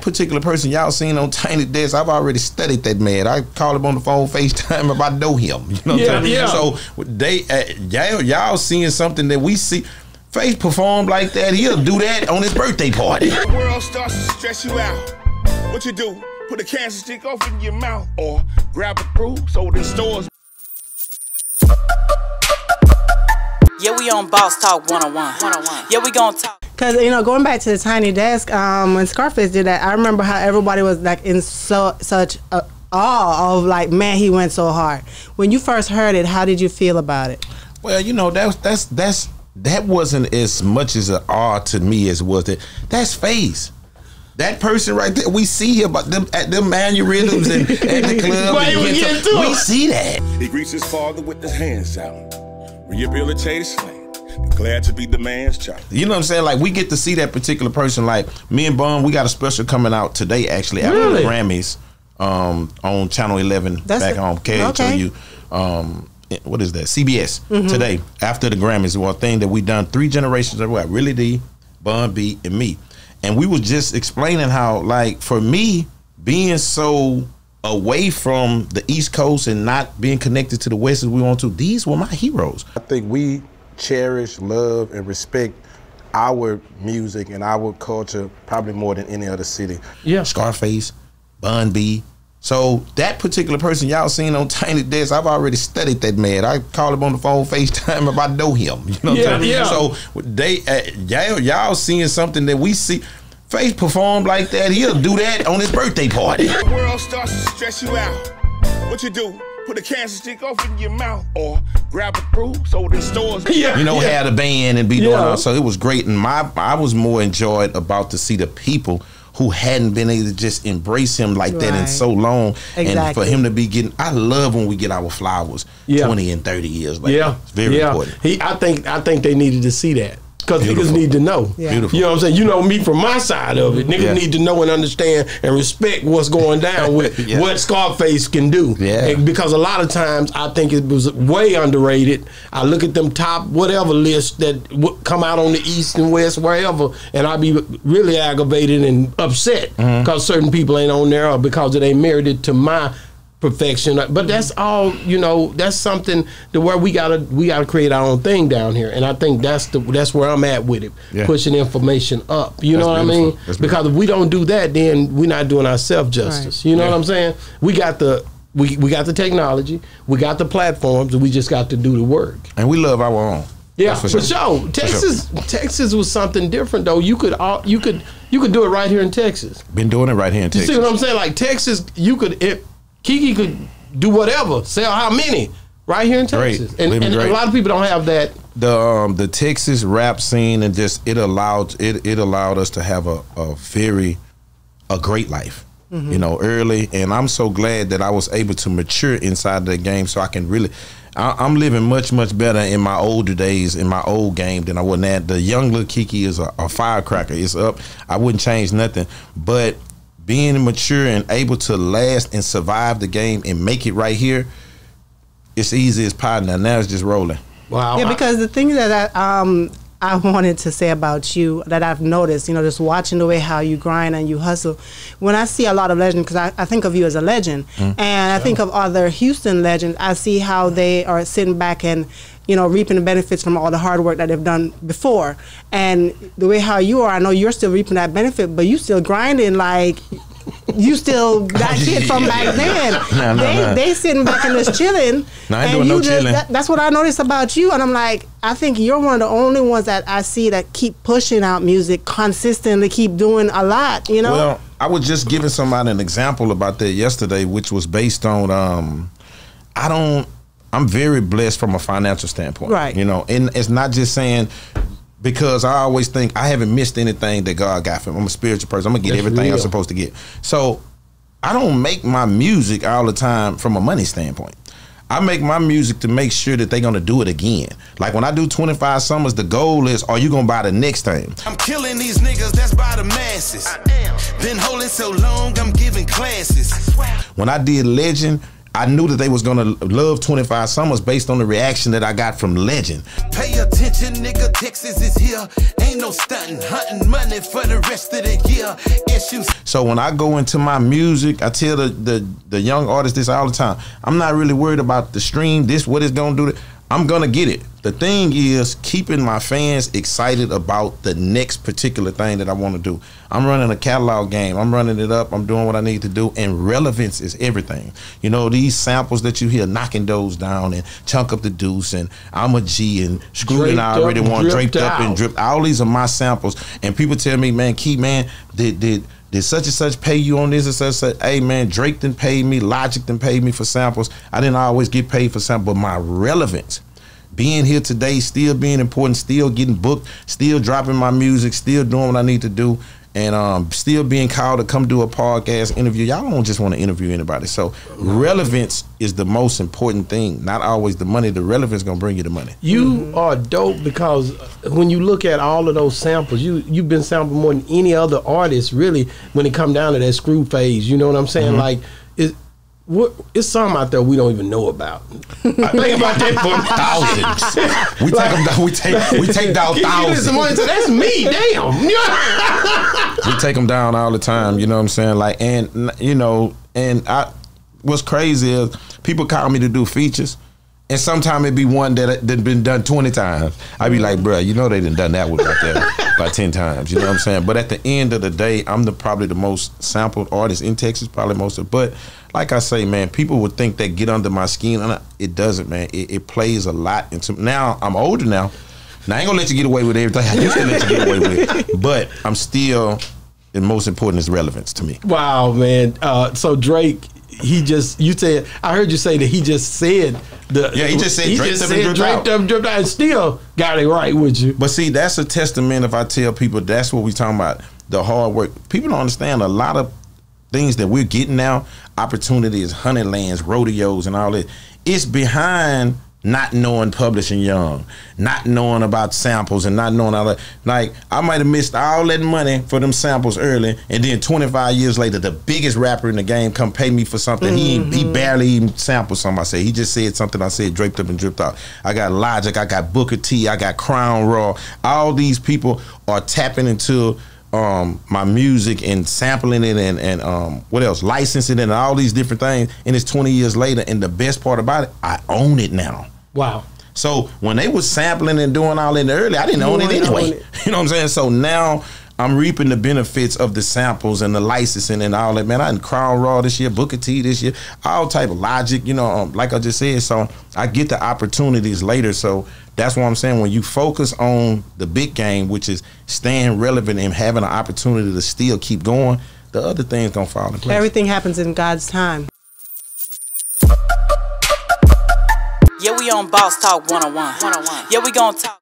that particular person y'all seen on Tiny Desk, I've already studied that man. I call him on the phone, FaceTime if I know him. You know what Yeah, I'm saying? yeah. So they uh, y'all, y'all seeing something that we see. Face perform like that, he'll do that on his birthday party. The world starts to stress you out. What you do? Put a cancer stick off in your mouth or grab a brew sold in stores. Yeah, we on Boss Talk 101. 101. Yeah, we gonna talk. Cause you know, going back to the tiny desk, um, when Scarface did that, I remember how everybody was like in so such a awe of like, man, he went so hard. When you first heard it, how did you feel about it? Well, you know that's that's that's that wasn't as much as an awe to me as was it. That's face. That person right there, we see him at them at them mannerisms and at the club. And you get getting to- to we see that. He greets his father with his hands out. Rehabilitated slave. Glad to be the man's child. You know what I'm saying? Like we get to see that particular person. Like me and Bun, we got a special coming out today. Actually, after Really? the Grammys, um, on Channel 11 That's back a- home KHOU. Um, what is that? CBS Mm-hmm. today after the Grammys. Well, thing that we done three generations of Willie D, Bun B, and me, and we was just explaining how like for me being so away from the East Coast and not being connected to the West as we want to. These were my heroes. I think we cherish, love, and respect our music and our culture probably more than any other city. Yeah. Scarface, Bun B. So that particular person y'all seen on Tiny Desk, I've already studied that man. I call him on the phone, FaceTime if I know him. You know what Yeah, I'm saying? yeah. So they uh, y'all, y'all seeing something that we see. Face perform like that, he'll do that on his birthday party. The world starts to stress you out. What you do? Put a cancer stick off in your mouth or grab a brew sold in stores. Yeah. you know, yeah. had a band and be doing Yeah. all. So it was great. And my I was more enjoyed about to see the people who hadn't been able to just embrace him like that in so long. And for him to be getting I love when we get our flowers Yeah. 20 and 30 years later. Yeah, It's very yeah. important. He, I think, I think they needed to see that because niggas need to know. Yeah. Beautiful. You know what I'm saying? You know me from my side of it. Niggas Yeah. need to know and understand and respect what's going down with Yeah. what Scarface can do. Yeah. And because a lot of times I think it was way underrated. I look at them top whatever lists that w- come out on the east and west wherever, and I be really aggravated and upset Mm-hmm. because certain people ain't on there or because it ain't merited to my perfection. But that's all you know. That's something to where we gotta we gotta create our own thing down here, and I think that's the that's where I'm at with it, Yeah. pushing information up. You know That's what I mean? That's because if we don't do that, then we're not doing ourselves justice. You know Yeah. what I'm saying? We got the we, we got the technology, we got the platforms, and we just got to do the work. And we love our own. Yeah, That's for, sure. Texas, Texas was something different though. You could all, you could you could do it right here in Texas. Been doing it right here in You Texas. see what I'm saying? Like Texas, you could it, Keke could do whatever, sell how many right here in Great. Texas, and, Living and a lot of people don't have that. the um the Texas rap scene and just it allowed it it allowed us to have a, a very a great life. You know, early, and I'm so glad that I was able to mature inside the game, so I can really. I, I'm living much much better in my older days in my old game than I was at. The young little Keke is a, a firecracker. It's up. I wouldn't change nothing, but being mature and able to last and survive the game and make it right here, it's easy as pie now. Now it's just rolling. Wow. Yeah, because the thing that I, um, I wanted to say about you that I've noticed, you know, just watching the way how you grind and you hustle. When I see a lot of legends, because I, I think of you as a legend, mm. and I think of other Houston legends, I see how they are sitting back and, you know, reaping the benefits from all the hard work that they've done before. And the way how you are, I know you're still reaping that benefit, but you still grinding like. You still got kid from back then. No, no, they no. they sitting back and just chilling. No, I ain't and doing you no just, chilling. that- that's what I noticed about you, and I'm like, I think you're one of the only ones that I see that keep pushing out music consistently, keep doing a lot. You know, Well, I was just giving somebody an example about that yesterday, which was based on um, I don't. I'm very blessed from a financial standpoint, Right. You know, and it's not just saying because I always think I haven't missed anything that God got for me. I'm a spiritual person. I'm gonna get That's everything I'm supposed to get. So I don't make my music all the time from a money standpoint. I make my music to make sure that they're gonna do it again. Like when I do 25 summers, the goal is, are you gonna buy the next thing? I'm killing these niggas, that's by the masses. Been holding so long, I'm giving classes. When I did Legend, I knew that they was gonna love 25 Summers based on the reaction that I got from Legend. Pay attention, nigga. Texas is here. Ain't no stunting, hunting money for the rest of the year. Issues. So when I go into my music, I tell the the, the young artists this all the time. I'm not really worried about the stream, this what it's gonna do. To, I'm gonna get it. The thing is keeping my fans excited about the next particular thing that I want to do. I'm running a catalog game. I'm running it up. I'm doing what I need to do, and relevance is everything. You know these samples that you hear knocking those down and chunk up the deuce and I'm a G and screwed and I already want draped up and dripped. All these are my samples, and people tell me, man, Key, man, did did did such and such pay you on this and such? such? Hey, man, Drake didn't pay me, Logic didn't pay me for samples. I didn't always get paid for samples, but my relevance, being here today, still being important, still getting booked, still dropping my music, still doing what I need to do. And um, still being called to come do a podcast interview. Y'all don't just want to interview anybody. So relevance is the most important thing. Not always the money. The relevance gonna bring you the money. You are dope because when you look at all of those samples, you you've been sampled more than any other artist, really. When it come down to that screw phase, you know what I'm saying? Mm-hmm. Like, it, what it's some out there we don't even know about. I Think about that for thousands. we take them down. We take we take down Give me thousands. some money, so that's me. Damn. we take them down all the time. You know what I'm saying? Like, and you know, and I, what's crazy is people call me to do features, and sometimes it'd be one that that been done 20 times. I'd be like, bruh, you know they done done that one right there about 10 times. You know what I'm saying? But at the end of the day, I'm the probably the most sampled artist in Texas, probably most of. But like I say, man, people would think that get under my skin. and It doesn't, man. It, it plays a lot into. Now I'm older now. Now I ain't gonna let you get away with everything. I used to let you get away with, but I'm still. The most important is relevance to me. Wow, man. Uh, so Drake, he just you said I heard you say that he just said the Yeah, he just said draped just up said dripped draped out. up, dripped out, and still got it right with you. But see, that's a testament if I tell people that's what we talking about, the hard work. People don't understand a lot of things that we're getting now, opportunities, honey lands, rodeos, and all that. It's behind not knowing publishing young, not knowing about samples and not knowing all that. Like I might have missed all that money for them samples early, and then 25 years later, the biggest rapper in the game come pay me for something. He he mm-hmm. barely even sampled something I said. He just said something I said draped up and dripped out. I got Logic, I got Booker T, I got Crown Royal. All these people are tapping into um my music and sampling it and and um what else licensing it and all these different things and it's 20 years later and the best part about it I own it now Wow. so when they was sampling and doing all in the early I didn't You own it anyway own it. you know what I'm saying so now I'm reaping the benefits of the samples and the licensing and all that man I did Crown Royal this year Booker T this year all type of logic you know um, like I just said so I get the opportunities later so that's what I'm saying. When you focus on the big game, which is staying relevant and having an opportunity to still keep going, the other things gonna fall in place. Everything happens in God's time. Yeah, we on Boss Talk 101. 101. Yeah, we gonna talk.